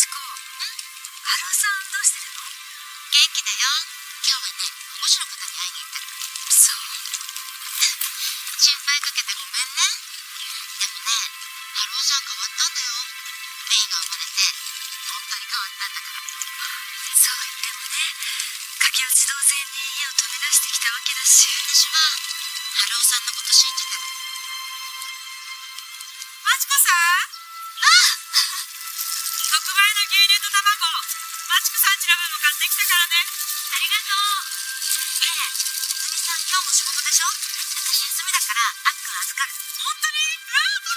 チコハローさんどうしてるの元気だよ今日はね保護司の方に会いに行ってるそう心配かけてごめんねでもねハローさん変わったんだよメイが生まれて本当に変わったんだからそう言ってもね駆け落ち同然に家を飛び出してきたわけだし私はハローさんのこと信じてるチコさんちの分も買ってきたからね。ありがとう。ねえ。夏美さん今日も仕事でしょ？私休みだからあっくん預かる。本当に？あこ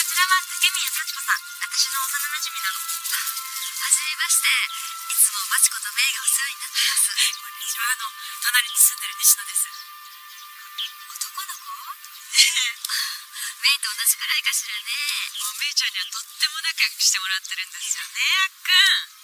ちらは竹宮幸子さん。私の幼馴染なの。はじめまして。いつもマチコとメイがお世話になってますこんにちは。あの隣に住んでる西野イと同じくらいかしらね。もうめいちゃんにはとっても仲良くしてもらってるんですよねあっくん。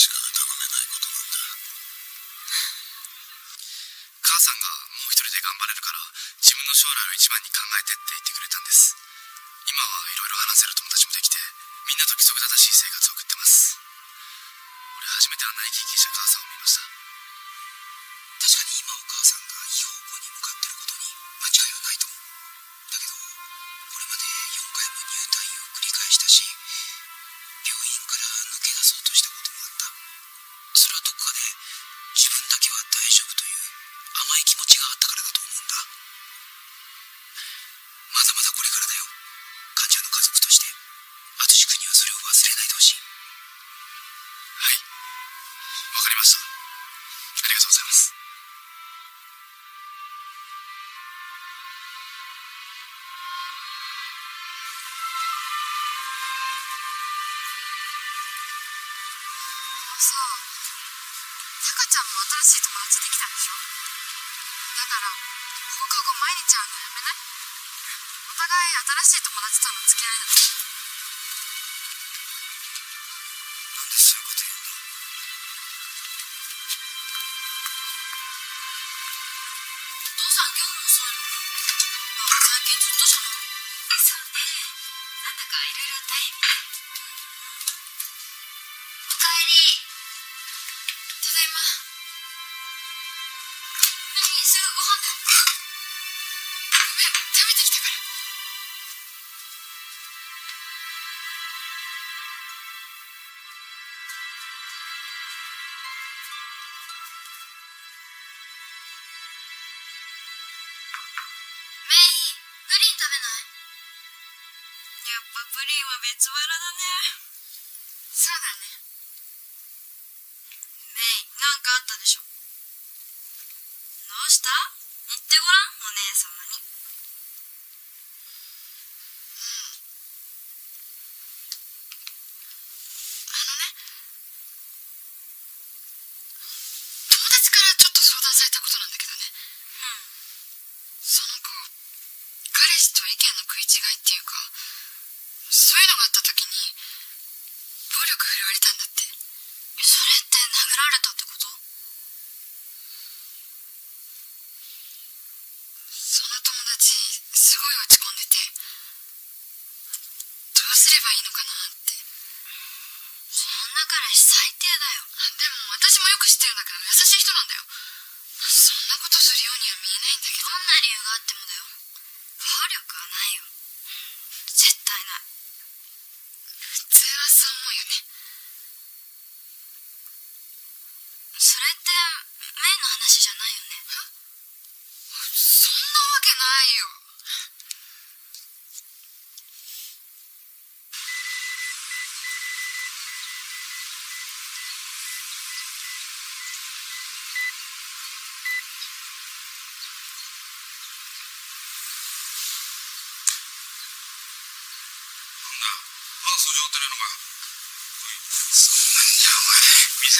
しか頼めないことなんだ母さんがもう一人で頑張れるから自分の将来を一番に考えてって言ってくれたんです。今はいろいろ話せる友達もできてみんなと規則正しい生活を送ってます。俺初めてあんな生き生きした母さんを見ました。自分だけは大丈夫という甘い気持ちがあったからだと思うんだ。新しい友達できたでしょ？だから放課後毎日会うのやめない？お互い新しい友達との付き合いだプリンは別腹だね。そうだね。メイなんかあったでしょ？どうした？言ってごらん。お姉様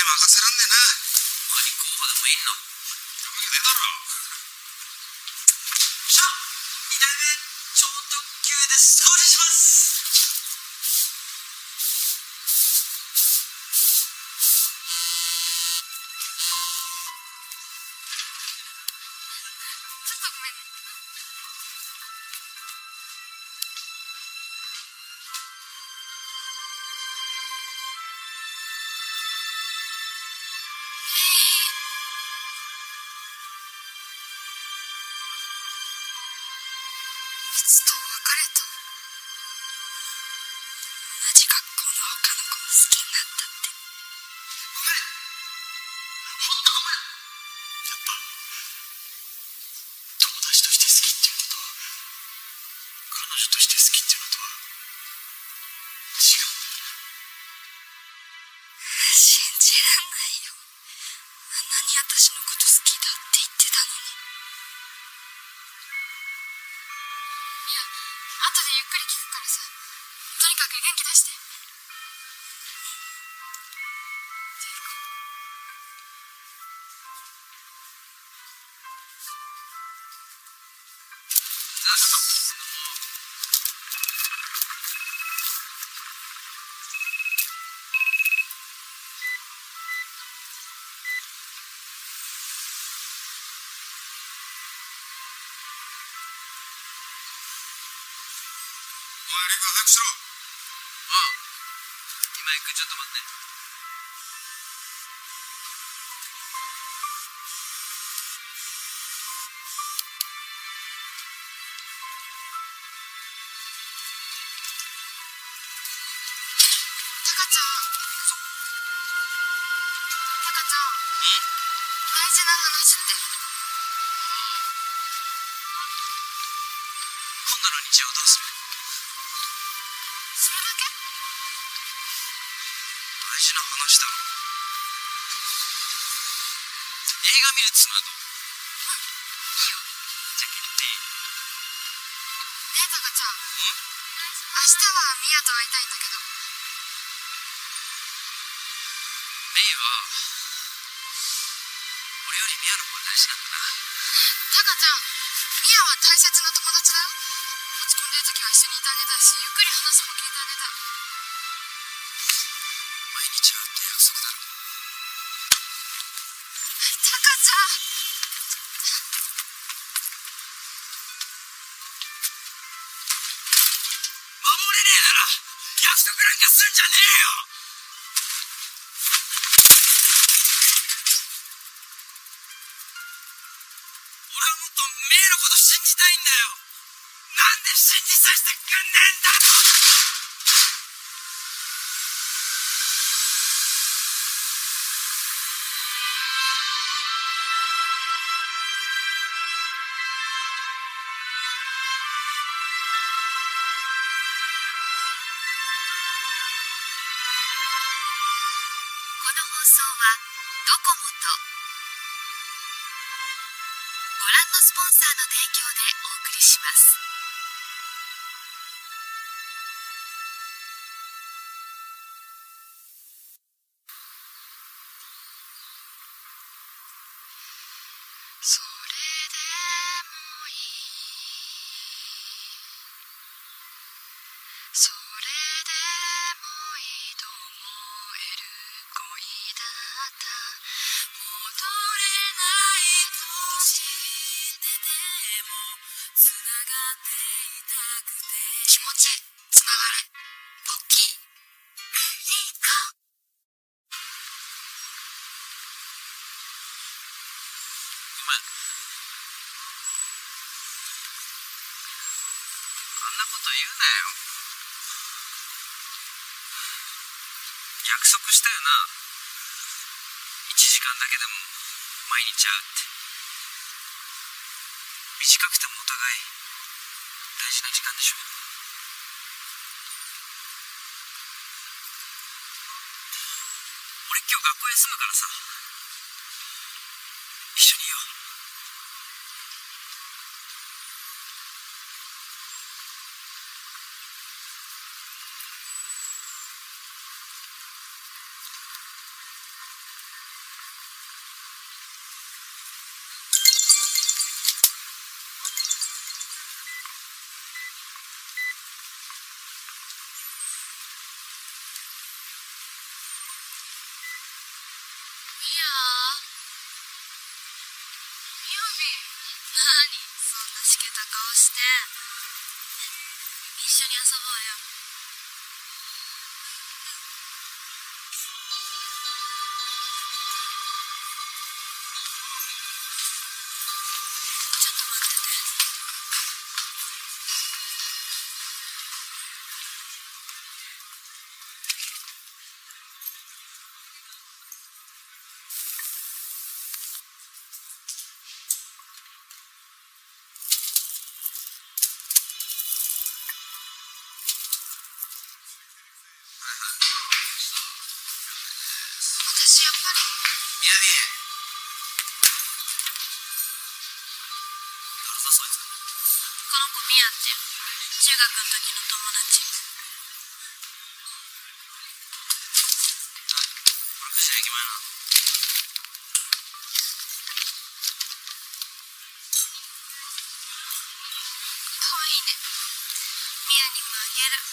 前店任せらんねえな。何候補でもいんの？やるわけねえだろ。しゃ2代目超特急で掃除しますじ学校の他の子を好きになったって。ごめんほんとごめんやっぱ友達として好きっていうのと彼女として好きっていうのとは違うんだな信じらんない。にかく元気出して。おいリンゴ早くしろ今行くちょっと待って。今度の日曜どうする事な話だろい映画見るっつうのはどういいよじゃあ決定ねえタカちゃん。明日はミヤと会いたいんだけどメイは俺よりミアの方が大事なんだな。タカちゃん。ミヤは大切な友達だよ。落ち込んでる時は一緒にいてあげたいしゆっくり話も聞いかすんじゃねえよ俺はもっとメイのこと信じたいんだよ。なんで信じさせてくんねえんだ。よします。こと言うなよ。約束したよな。1時間だけでも毎日会うって。短くてもお互い大事な時間でしょ。俺今日学校休むからさ。一緒にいよう。ね。一緒に遊ぼうよ。って中学の時の友達。これ9時の駅前な可愛いね。ミヤにもあげる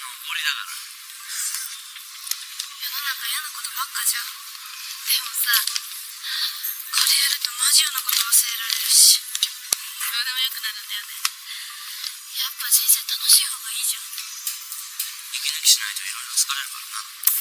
のおごりだから世の中嫌なことばっかじゃん。でもさこれやるとマジ嫌なこと忘れられるし。どうでもよくなるんだよね。やっぱ人生楽しい方がいいじゃん。息抜きしないといろいろ疲れるからな。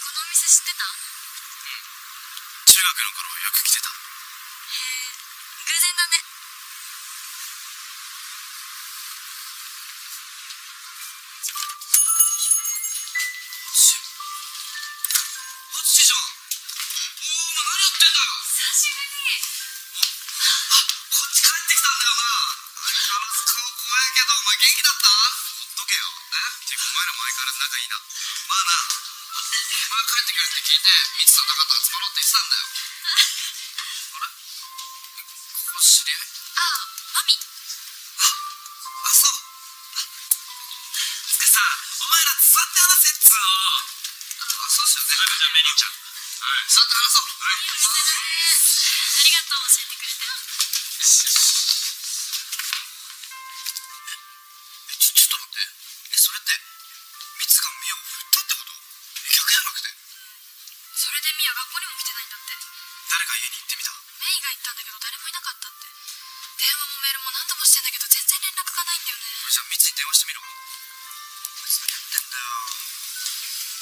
のお店知ってた？中学の頃よく来てた。へえ偶然だね。しハチじゃん。お前何やってん。だよ久しぶりこっち帰ってきたん。だよな相変わらず顔怖いけどお前元気だったほっとけよえてかお前らも相変わらず仲いいなまあなお前帰ってくるって聞いてミツと高田が集まろうって言ってたんだよ。あれ？ここ知り？合いあマミ。あそう。つかさお前ら座って話せっつうの。あそうっすよねじゃあメリンちゃん。はい。座って話そう。はいね俺じゃあミツに電話してみるわ何やってんだ。よ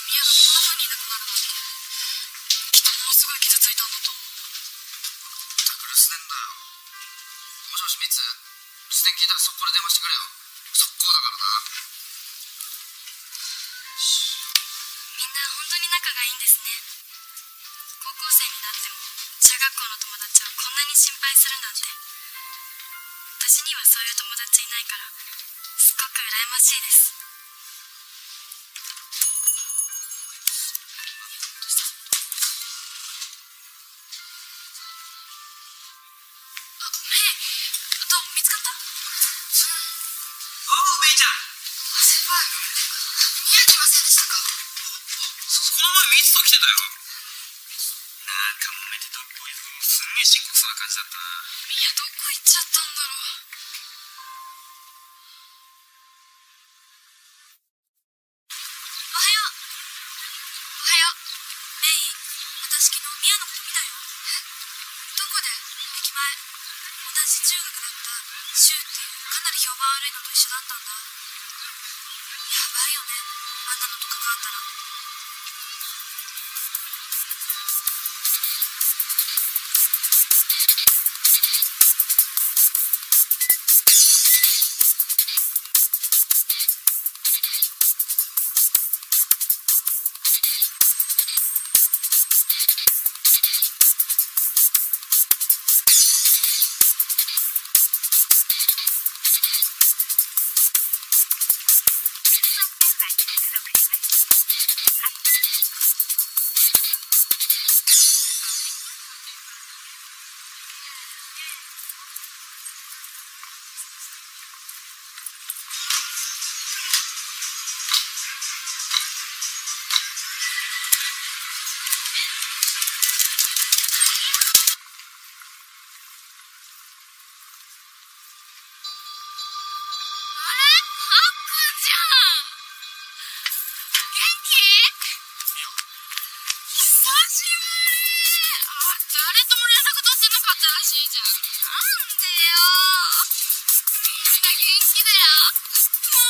ミアがこんな風にいなくなるなんてきっとものすごい傷ついたんだ。と思うだから留守電だよもしもしミツ留守電聞いたら速攻で電話してくれよ速攻だからなみんな本当に仲がいいんですね高校生になっても中学校の友達をこんなに心配するなんて私にはそういう友達いないからしいです。なんか揉めてたっぽいぞすんげえ深刻そうな感じだったな。いやどこ行っちゃったんと一緒だったんだ。やばいよね。あんなのとかがあったら。Give it up.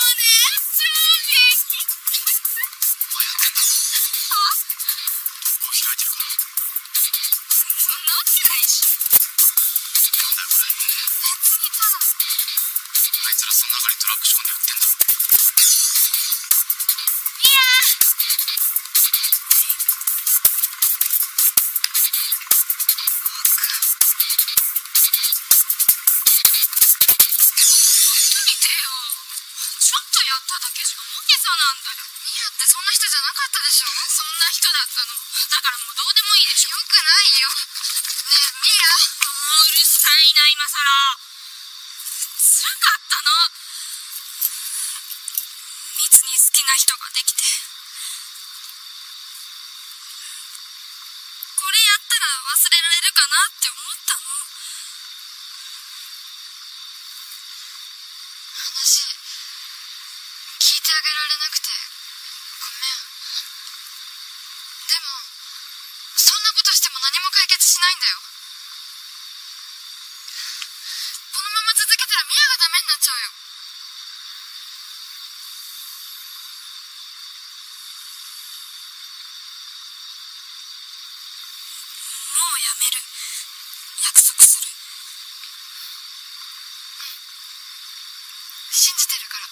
信じてるから。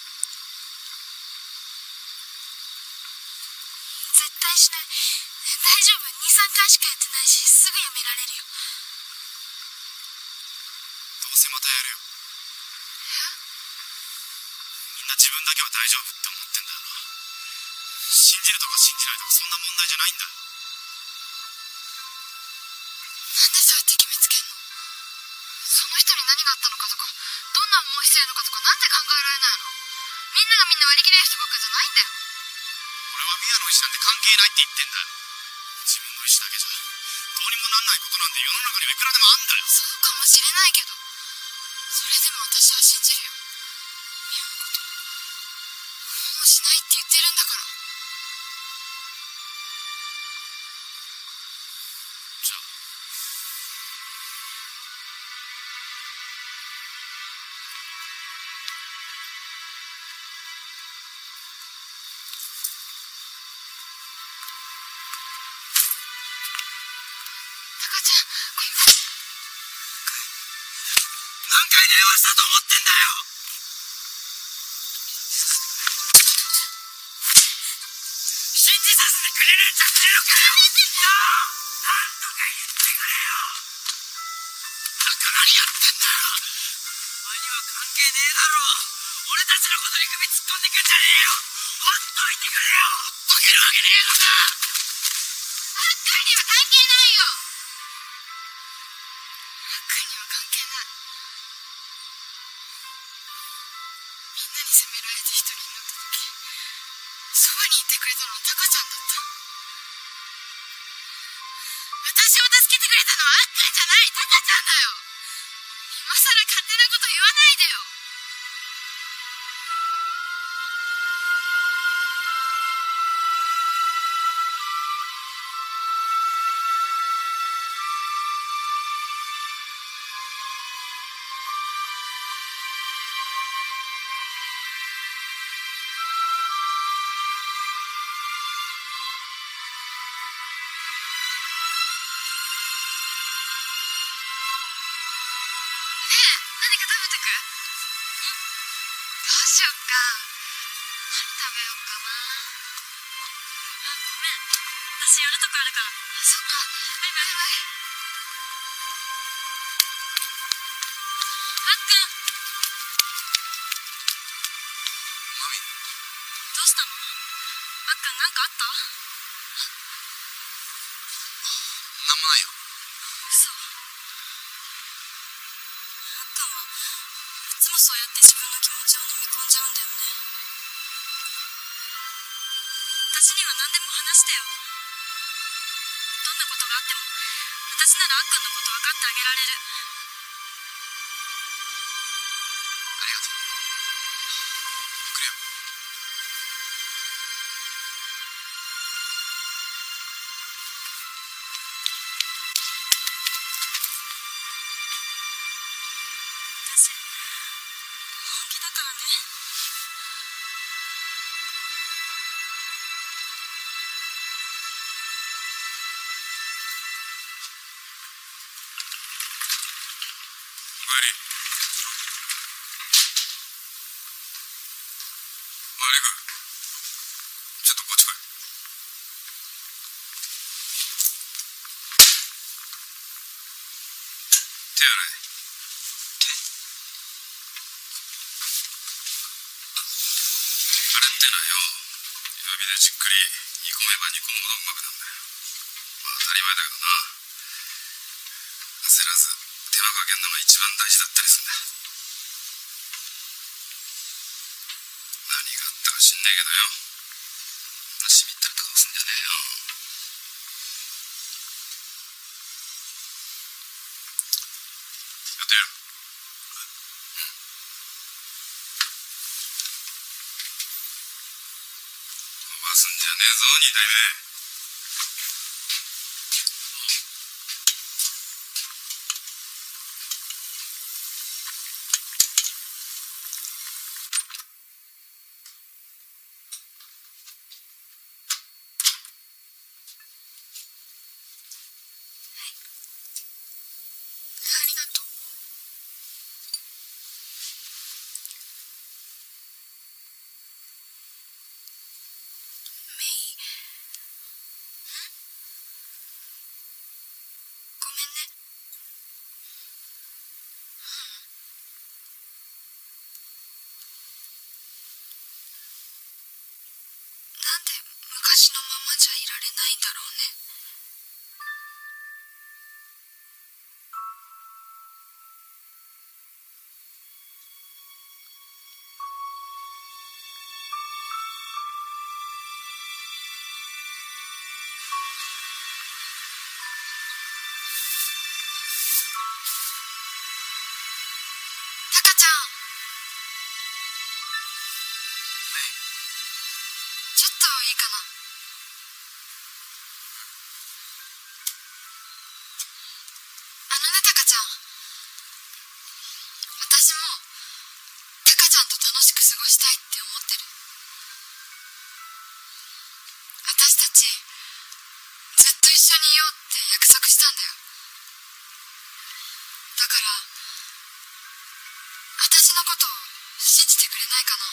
絶対しない。大丈夫。23回しかやってないしすぐやめられるよ。どうせまたやるよ。自分だけは大丈夫って思ってんだよな。信じるとか信じないとかそんな問題じゃないんだ。よなんでそうやって決めつけんの？その人に何があったのかとかどんな思いしてるのかとかなんで考えられないの？みんながみんな割り切れる人ばっかじゃないんだよ。俺はミアの意思なんて関係ないって言ってんだよ。自分の意思だけじゃ。どうにもなんないことなんて世の中にはいくらでもあんだよ。そうかもしれないけど。それでも私は信じるよ突っ込んでくんじゃねえよ。ほっといてくれよ。ほっとけるわけねえのか。しよっか何食べようしてよ。どんなことがあっても私ならあっくんのこと分かってあげられる。ありがとう。送るよ私本気だからね。じっくり煮込めば煮込むほどうまくなるんだよまあ当たり前だけどな減のが一番大事だったりすんだ何があったか知んないけどよ。しみったら顔すんじゃねえよ。やってよすんじゃねえぞ二代目。私もタカちゃんと楽しく過ごしたいって思ってる私たちずっと一緒にいようって約束したんだよだから私のことを信じてくれないかな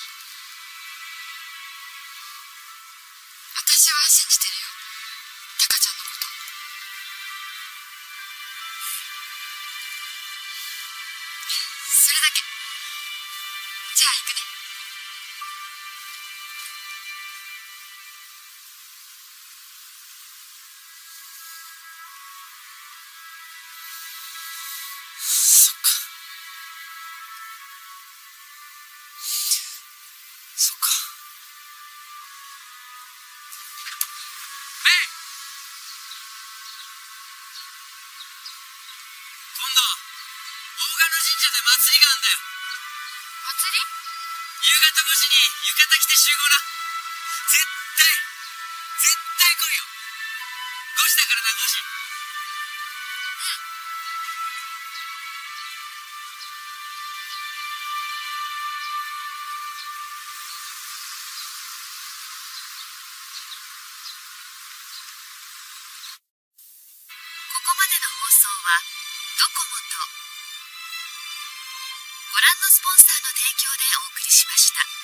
私は信じてるよ。夕方5時に浴衣着て集合な絶対絶対来るよ。5時だからな5時。しました。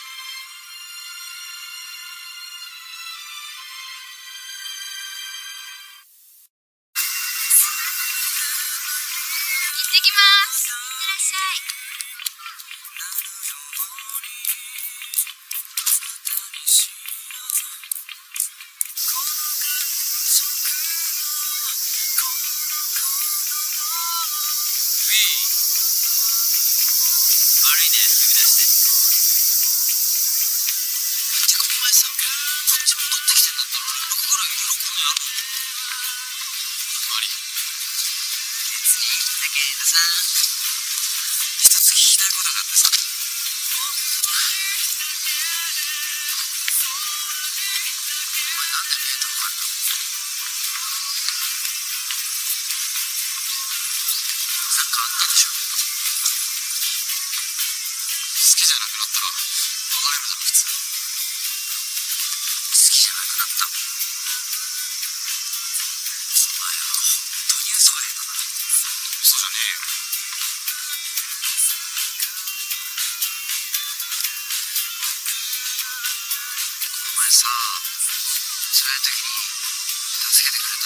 さ一つ聞きたいことがあってさお前なんでデートを変えたのサッカーあったでしょ好きじゃなくなったら別れるだろ普通好きじゃなくなった嘘じゃねえよお前さ辛い時に助けてくれ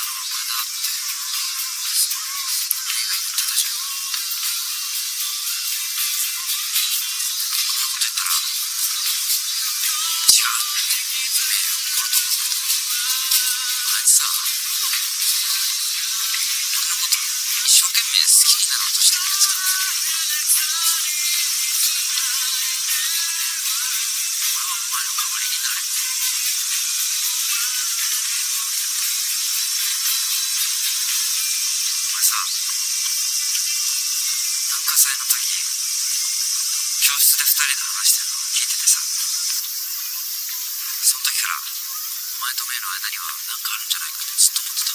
の間には何かあるんじゃないかってずっと思ってた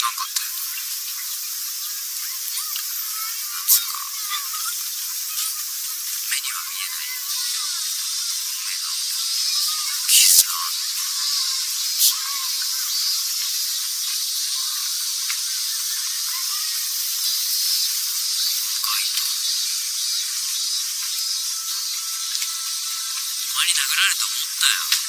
何かって何んつうか目には見えない目の傷がある殴られる思ったよ。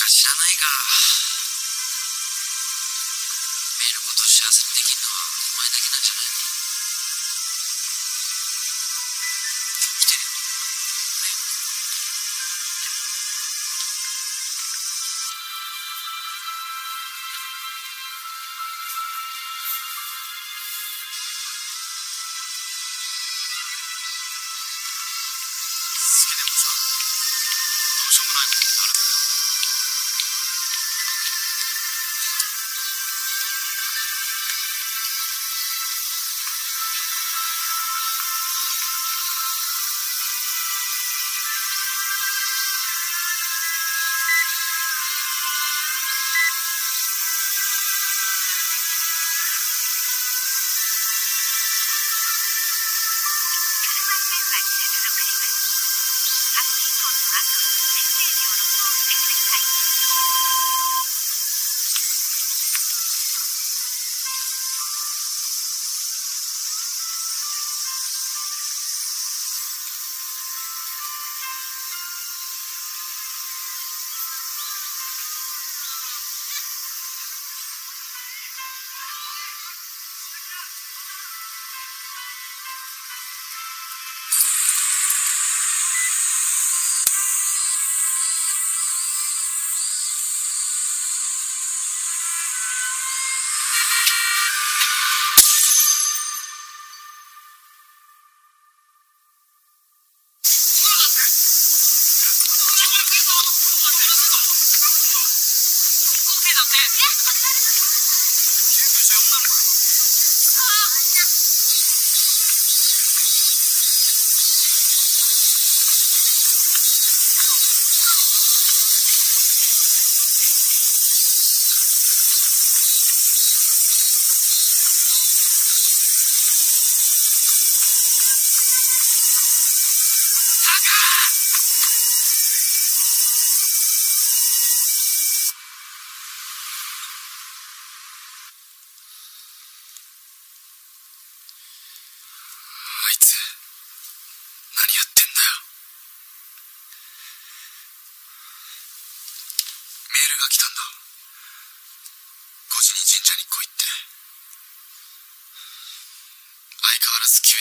か知らないが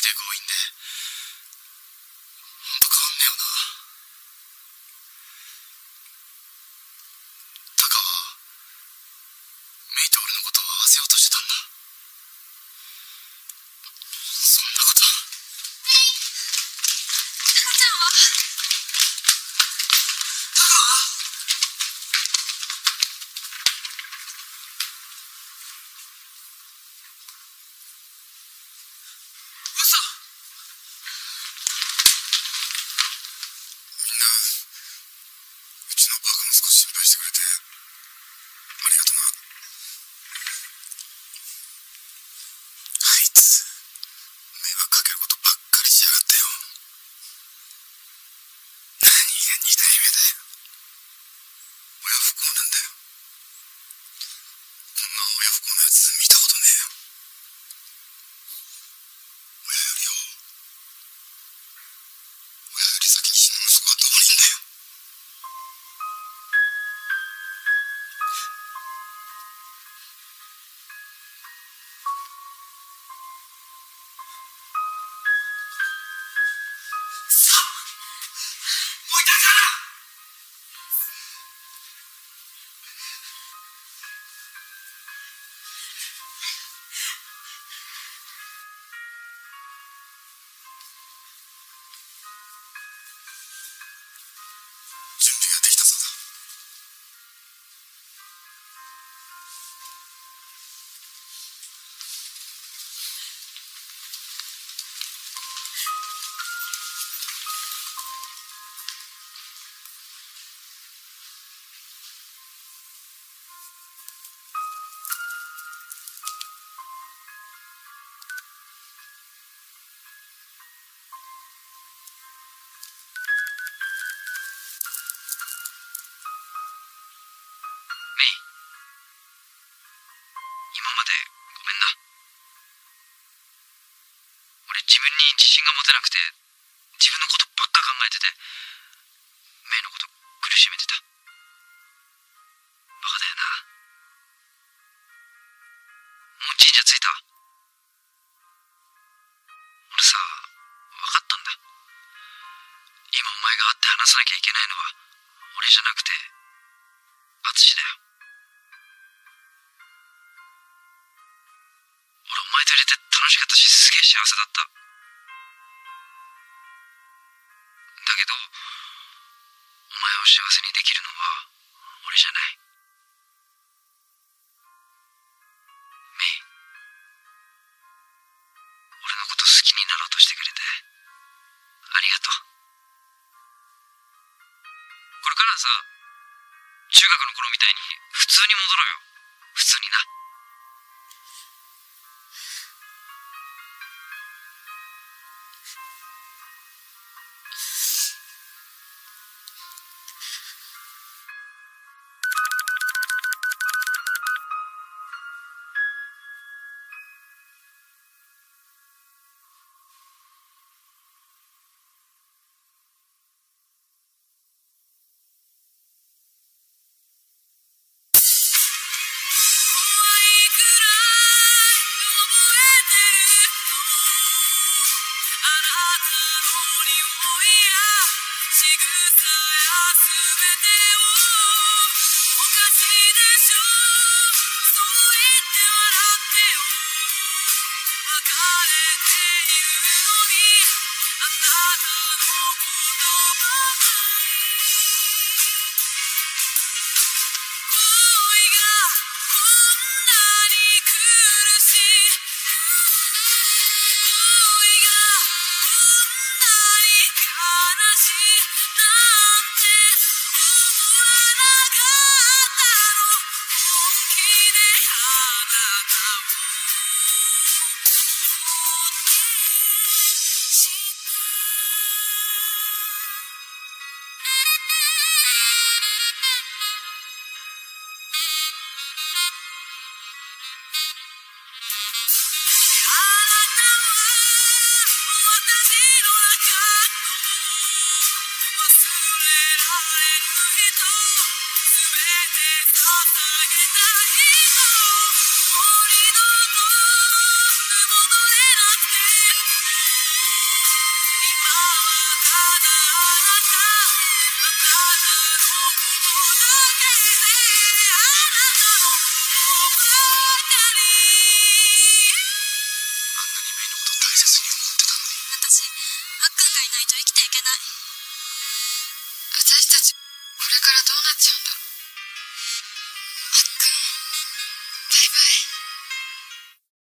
たかで変わんねえよな。タカはメイと俺のことを合わせようとしてた。少し心配してくれて。が持てなくて自分のことばっか考えててメイのこと苦しめてた。バカだよな。もう神社着いた。俺さ分かったんだ。今お前が会って話さなきゃいけないのは俺じゃなくて淳だよ。俺お前といれて楽しかったしすげえ幸せだった。幸せにできるのは俺じゃない。メイ俺のこと好きになろうとしてくれて。ありがとう。これからはさ中学の頃みたいに普通に戻ろうよ。普通にな。